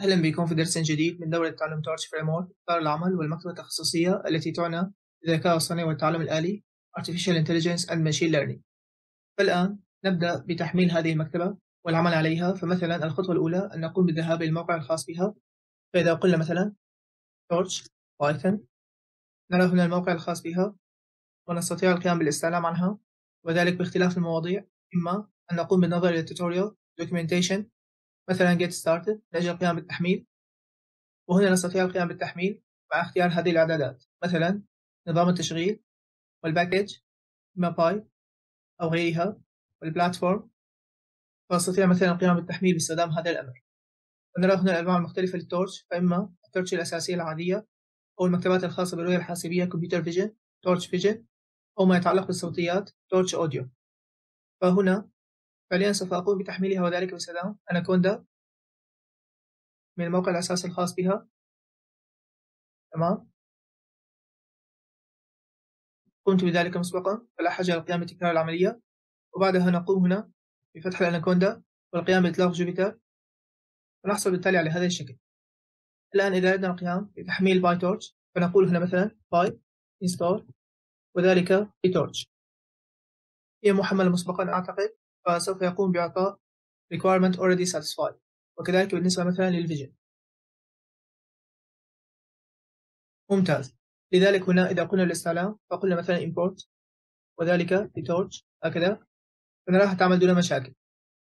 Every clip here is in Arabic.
أهلا بكم في درس جديد من دورة تعلم Torch framework إطار العمل والمكتبة التخصصية التي تعنى بالذكاء الصناعي والتعلم الآلي Artificial Intelligence and Machine Learning. فالآن نبدأ بتحميل هذه المكتبة والعمل عليها. فمثلا الخطوة الأولى أن نقوم بالذهاب إلى الموقع الخاص بها. فإذا قلنا مثلا Torch Python نرى هنا الموقع الخاص بها ونستطيع القيام بالاستعلام عنها وذلك باختلاف المواضيع إما أن نقوم بالنظر إلى ال tutorial documentation مثلا get started لأجل القيام بالتحميل وهنا نستطيع القيام بالتحميل مع اختيار هذه الإعدادات مثلا نظام التشغيل وال package إما pip أو غيرها وال platform. فنستطيع مثلا القيام بالتحميل باستخدام هذا الأمر. ونرى هنا الأنواع المختلفة لل Torch فإما ال Torch الأساسية العادية أو المكتبات الخاصة بالرؤية الحاسبية computer vision TorchVision أو ما يتعلق بالصوتيات TorchAudio. فهنا فعليا سوف أقوم بتحميلها وذلك باستخدام أناكوندا من الموقع الأساسي الخاص بها. تمام. قمت بذلك مسبقا. فلا حاجة للقيام بتكرار العملية. وبعدها نقوم هنا بفتح الأناكوندا والقيام بإطلاق Jupyter. ونحصل بالتالي على هذا الشكل. الآن إذا أردنا القيام بتحميل PyTorch فنقول هنا مثلا pip install وذلك ب Torch هي محملة مسبقا أعتقد. فسوف يقوم بإعطاء requirement already satisfied. وكذلك بالنسبة مثلا لل vision. ممتاز. لذلك هنا إذا قلنا الاستعلام فقلنا مثلا import وذلك ب Torch هكذا. فنراها تعمل دون مشاكل.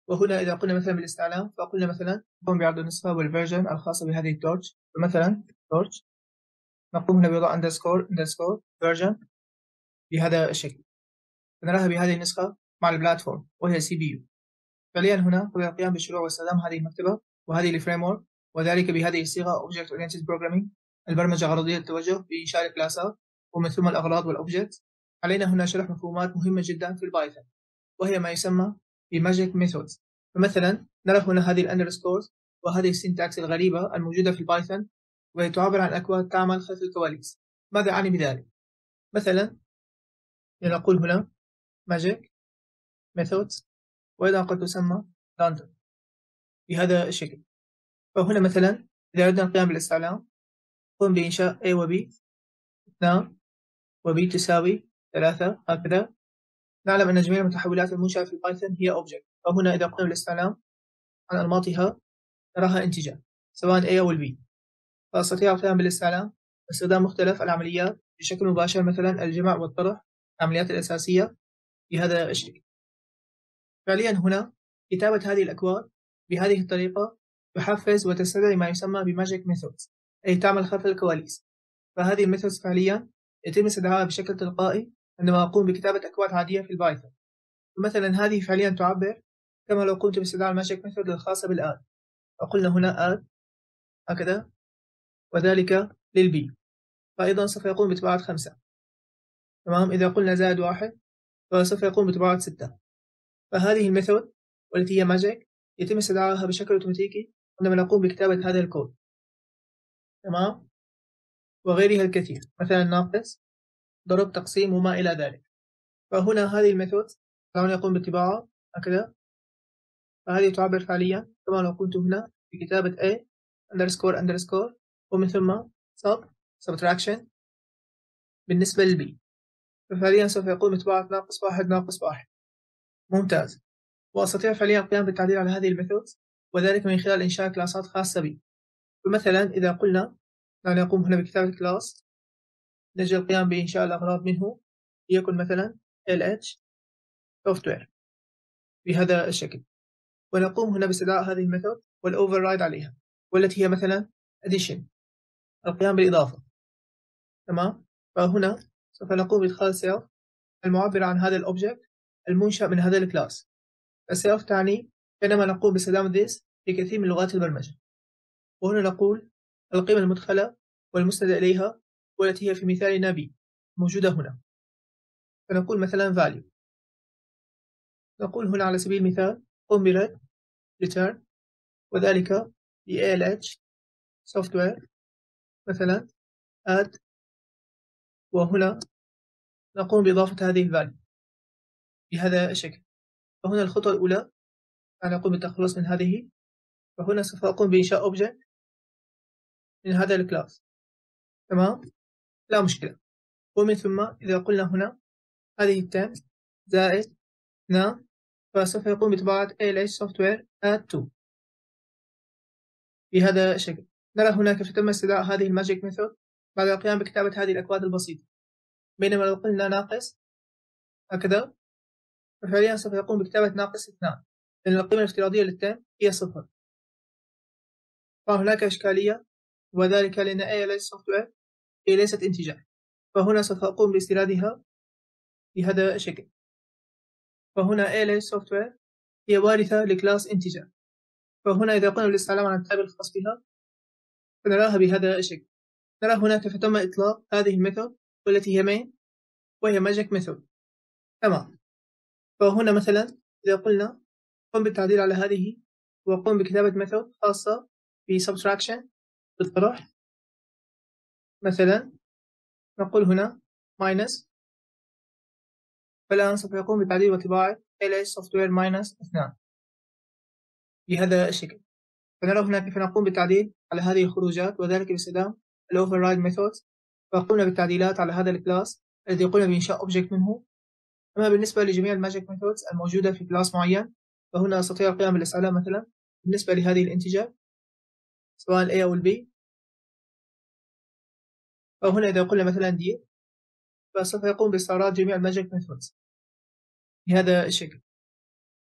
وهنا إذا قلنا مثلا بالاستعلام فقلنا مثلا نقوم بعرض النسخة وال version الخاصة بهذه ال Torch فمثلا torch نقوم هنا بوضع underscore underscore version بهذا الشكل. فنراها بهذه النسخة مع ال platform وهي CPU فعليا هنا قبل القيام بالشروع واستخدام هذه المكتبة وهذه ال framework وذلك بهذه الصيغة Object Oriented Programming. البرمجة غرضية التوجه بإنشاء ال classات ومن ثم الأغراض وال object علينا هنا شرح مفهومات مهمة جدا في ال Python وهي ما يسمى ب magic methods فمثلا نرى هنا هذه ال underscores وهذه ال syntax الغريبة الموجودة في ال Python وهي تعبر عن أكواد تعمل خلف الكواليس. ماذا أعني بذلك؟ مثلا لنقول هنا magic methods وأيضا قد تسمى dunder بهذا الشكل. فهنا مثلا إذا أردنا القيام بالاستعلام قم بإنشاء A و B اثنان و B تساوي ثلاثة هكذا. نعلم أن جميع المتحولات المنشأة في Python هي object. فهنا إذا قمنا بالاستعلام عن أنماطها نراها integer سواء A أو B. فأستطيع القيام بالاستعلام باستخدام مختلف العمليات بشكل مباشر مثلا الجمع والطرح العمليات الأساسية بهذا الشكل. فعليا هنا كتابة هذه الأكواد بهذه الطريقة تحفز وتستدعي ما يسمى ب magic methods أي تعمل خلف الكواليس. فهذه ال methods فعليا يتم استدعائها بشكل تلقائي عندما أقوم بكتابة أكواد عادية في البايثون. فمثلا هذه فعليا تعبر كما لو قمت باستدعاء ال magic method الخاصة بال add. فقلنا هنا add هكذا وذلك لل B. فأيضا سوف يقوم بطباعة خمسة. تمام؟ إذا قلنا زائد واحد فسوف يقوم بطباعة ستة. فهذه ال method والتي هي magic يتم استدعائها بشكل أوتوماتيكي عندما نقوم بكتابة هذا الكود. تمام؟ وغيرها الكثير. مثلا ناقص ضرب تقسيم وما إلى ذلك. فهنا هذه ال method طبعا يقوم بالطباعة هكذا. فهذه تعبر فعليا كما لو كنت هنا بكتابة A underscore underscore ومن ثم sub subtraction بالنسبة لل B ففعليا سوف يقوم بطباعة ناقص واحد ناقص واحد. ممتاز. وأستطيع فعليا القيام بالتعديل على هذه ال methods وذلك من خلال إنشاء كلاسات خاصة بي. فمثلا إذا قلنا يعني أقوم هنا بكتابة class نجي القيام بإنشاء الأغراض منه. ليكن مثلا LH software بهذا الشكل. ونقوم هنا باستدعاء هذه ال method وال override عليها والتي هي مثلا addition القيام بالإضافة. تمام؟ فهنا سوف نقوم بإدخال self المعبر عن هذا ال object المنشأ من هذا ال class. ال self تعني كانما نقوم باستخدام this في كثير من لغات البرمجة. وهنا نقول القيمة المدخلة والمستند إليها والتي هي في مثالنا b موجودة هنا. فنقول مثلا value. نقول هنا على سبيل المثال قم برد return وذلك ب ALH software مثلا add وهنا نقوم بإضافة هذه الفاليو بهذا الشكل. فهنا الخطوة الأولى أن أقوم بالتخلص من هذه. فهنا سوف أقوم بإنشاء object من هذا ال class تمام؟ لا مشكلة. ومن ثم إذا قلنا هنا هذه ال temp زائد نعم فسوف يقوم بطباعة ALH software add 2 بهذا الشكل. نرى هنا كيف تم استدعاء هذه ال magic method بعد القيام بكتابة هذه الأكواد البسيطة. بينما لو قلنا ناقص هكذا. ففعليا سوف يقوم بكتابة ناقص اثنان. لأن القيمة الافتراضية لل temp هي صفر. فهناك إشكالية وذلك لأن ALS software هي ليست integer فهنا سوف أقوم باستيرادها بهذا الشكل. فهنا ALS software هي وارثة ل class integer فهنا إذا قمنا بالاستعلام عن ال type الخاص بها فنراها بهذا الشكل. نرى هنا كيف تم إطلاق هذه ال method والتي هي main وهي magic method. تمام. فهنا مثلا إذا قلنا قم بالتعديل على هذه وقم بكتابة ميثود خاصة ب subtraction بالطرح مثلا نقول هنا minus فالآن سوف يقوم بتعديل وطباعة ls software minus 2 بهذا الشكل. فنرى هنا كيف نقوم بالتعديل على هذه الخروجات وذلك باستخدام override methods فقمنا بالتعديلات على هذا ال class الذي قلنا بإنشاء object منه أما بالنسبة لجميع ال magic methods الموجودة في class معين فهنا أستطيع القيام بالاستعلام مثلا بالنسبة لهذه ال integer سواء ال A أو ال B. فهنا إذا قلنا مثلا dir فسوف يقوم باستعراض جميع ال magic methods بهذا الشكل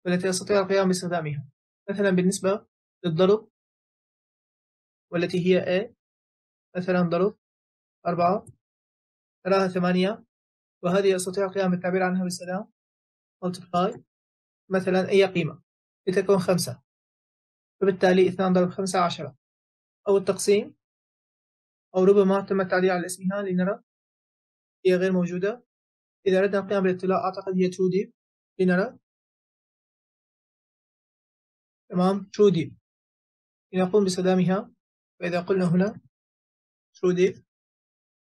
والتي أستطيع القيام باستخدامها مثلا بالنسبة للضرب والتي هي A مثلا ضرب أربعة تراها ثمانية وهذه أستطيع القيام بالتعبير عنها بالسلام. multiply. مثلا أي قيمة. لتكون خمسة. فبالتالي اثنان ضرب خمسة عشرة. أو التقسيم. أو ربما تم التعديل على اسمها لنرى هي غير موجودة. إذا أردنا القيام بالاطلاع أعتقد هي true deep. لنرى. تمام؟ true div. لنقوم باستخدامها فإذا قلنا هنا true div.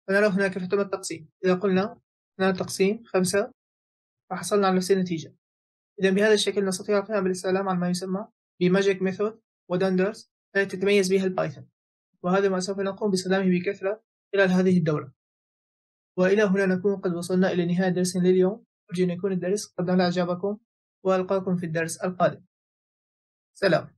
فنرى هنا كيف تم التقسيم. إذا قلنا هنا التقسيم خمسة فحصلنا على نفس النتيجة. إذا بهذا الشكل نستطيع القيام بالاستعلام عن ما يسمى ب magic method و dunders التي تتميز بها البايثون. وهذا ما سوف نقوم باستخدامه بكثرة خلال هذه الدورة. وإلى هنا نكون قد وصلنا إلى نهاية درسنا لليوم. أرجو أن يكون الدرس قد نال إعجابكم وألقاكم في الدرس القادم. سلام.